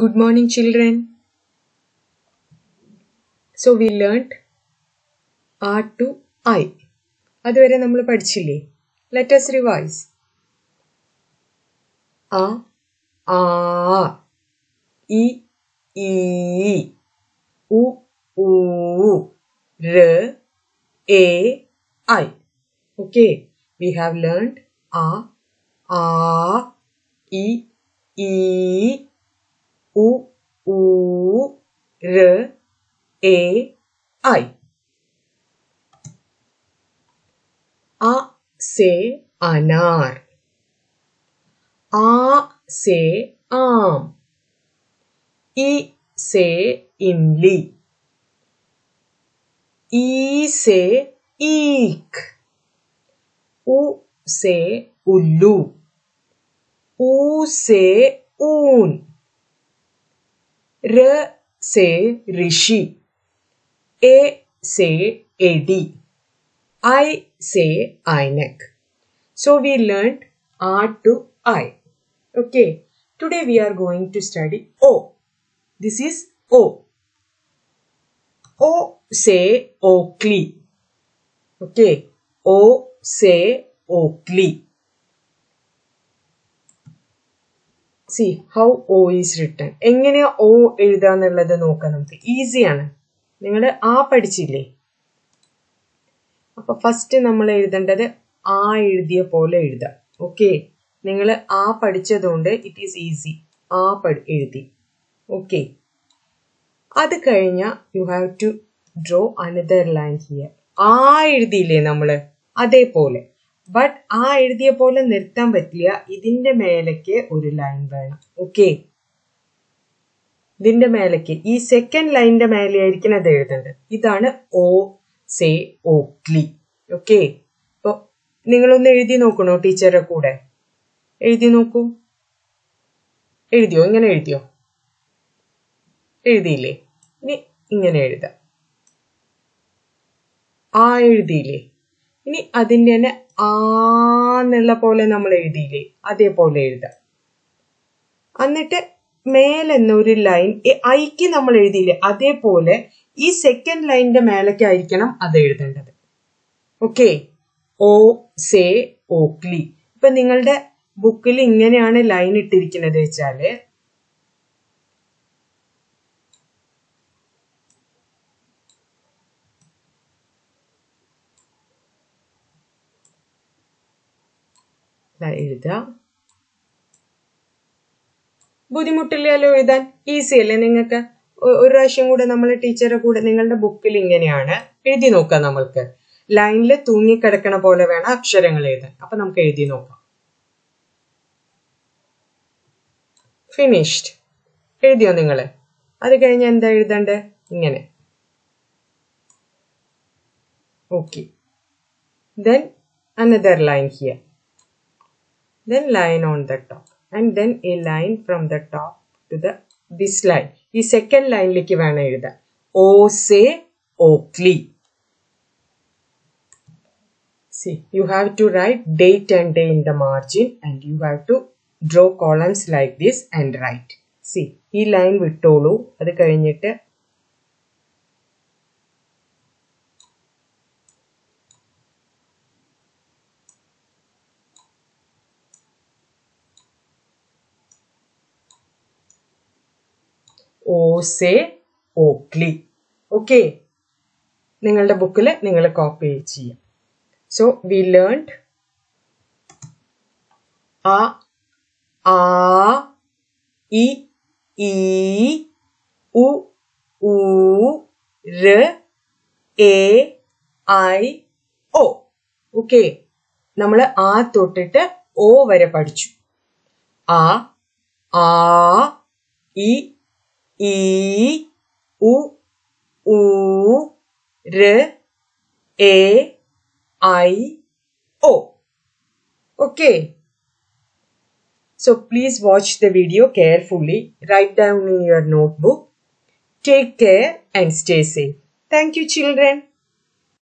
Good morning, children. So we learnt R to I. അതുവരെ നമ്മൾ പഠിച്ചില്ലേ let us revise. A, A, E, ഈ U, U, R, A, I. okay we have learnt a a i e u u r a i a से अनार आ से आम ई से इमली ई से ईख उ से उल्लू ऊ से ऊन R say Rishi. A say AD. I say Inek. So we learned R to I. Okay. Today we are going to study O. This is O. O say Oakley. Okay. O say Oakley. See how O is written എങ്ങനെയാ O എഴുതാന്നുള്ളത് നോക്കാം നമുക്ക്. ഈസിയാണ് നിങ്ങൾ ആ പഠിച്ചില്ലേ? അപ്പൊ first നമ്മൾ എഴുതേണ്ടത് ആ എഴുതിയ പോലെ എഴുതാം ഓക്കെ നിങ്ങൾ ആ പഠിച്ചതുകൊണ്ട് ഇറ്റ് ഈസ് ഈസി ആ പഠി എഴുതി. ഓക്കെ അത് കഴിഞ്ഞ you have to draw another line here ആ എഴുതിയില്ലേ നമ്മൾ അതേപോലെ. ബട്ട് ആ എഴുതിയ പോലെ നിർത്താൻ പറ്റില്ല. ഇതിന്റെ മേലേക്ക് ഒരു ലൈൻ വേണം. ഓക്കെ ഇതിന്റെ മേലേക്ക് ഈ സെക്കൻഡ് ലൈനിന്റെ മേലെ ആയിരിക്കണം അത് എഴുതേണ്ടത്. ഇതാണ് ഓ സേ ഓക്ലി ഓക്കെ അപ്പൊ നിങ്ങളൊന്ന് എഴുതി നോക്കണോ ടീച്ചറുടെ കൂടെ? എഴുതി നോക്കൂ. എഴുതിയോ? ഇങ്ങനെ എഴുതിയോ? എഴുതിയില്ലേ? ഇനി ഇങ്ങനെ എഴുതാം. ആ എഴുതിയില്ലേ? ഇനി അതിന്റെ തന്നെ ആന്നുള്ള പോലെ നമ്മൾ എഴുതിയില്ലേ? അതേപോലെ എഴുതാം. എന്നിട്ട് മേലെന്ന ഒരു ലൈൻ ഐക്ക് നമ്മൾ എഴുതിയില്ലേ? അതേപോലെ ഈ സെക്കൻഡ് ലൈനിന്റെ മേലേക്കായിരിക്കണം അത് എഴുതേണ്ടത്. ഓക്കെ ഓ സേ ഓക്ലി ഇപ്പൊ നിങ്ങളുടെ ബുക്കിൽ ഇങ്ങനെയാണ് ലൈൻ ഇട്ടിരിക്കുന്നത് വെച്ചാൽ എഴുതാ ബുദ്ധിമുട്ടില്ലല്ലോ എഴുതാൻ? ഈസി അല്ലേ നിങ്ങൾക്ക്? ഒരു പ്രാവശ്യം കൂടെ നമ്മൾ ടീച്ചറെ കൂടെ നിങ്ങളുടെ ബുക്കിൽ ഇങ്ങനെയാണ്. എഴുതി നോക്കാം നമ്മൾക്ക്. ലൈനിൽ തൂങ്ങിക്കിടക്കണ പോലെ വേണം അക്ഷരങ്ങൾ എഴുതാൻ. അപ്പൊ നമുക്ക് എഴുതി നോക്കാം. ഫിനിഷ്ഡ് എഴുതിയോ നിങ്ങൾ അത് കഴിഞ്ഞ് എന്താ എഴുതണ്ടേ? ഇങ്ങനെ. Okay then another line here then line on the top and then a line from the top to the this line ഈ സെക്കൻഡ് ലൈനിലേക്ക് വേണം എഴുതാൻ ഓ say Oakley see you have to write date and day in the margin and you have to draw columns like this and write see ഈ line വിട്ടോളൂ അത് കഴിഞ്ഞിട്ട് ഓ say Oakley okay. നിങ്ങളുടെ ബുക്കിൽ നിങ്ങൾ കോപ്പി ചെയ്യാം. സോ വി ലേൺ ആ ആ E ഈ ഉ ഊ ര എ ഐ ഒ. ഓക്കെ. നമ്മൾ ആ തൊട്ടിട്ട് ഓ വരെ പഠിച്ചു. ആ ആ ഇ i, u, u, r, a, i, o. Okay. So please watch the video carefully, write down in your notebook. Take care and stay safe. Thank you children.